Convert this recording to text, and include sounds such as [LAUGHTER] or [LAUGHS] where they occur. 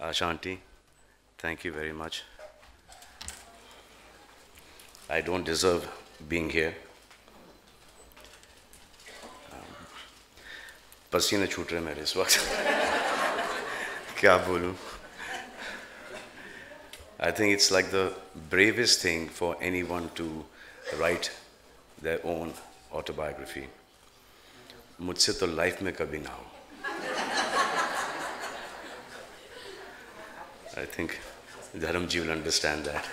Ashaji, thank you very much. I don't deserve being here. Um, पसीने छूट रहे मेरे इस [LAUGHS] क्या बोलूँ I think it's like the bravest thing for anyone to write their own autobiography. मुझसे तो लाइफ में कभी ना हो I think Dharamji will understand that.